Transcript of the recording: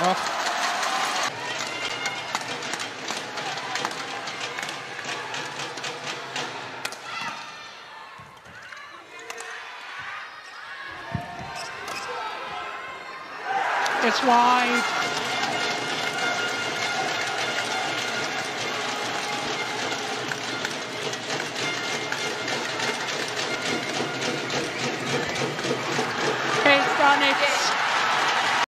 Off. It's wide. Hey, on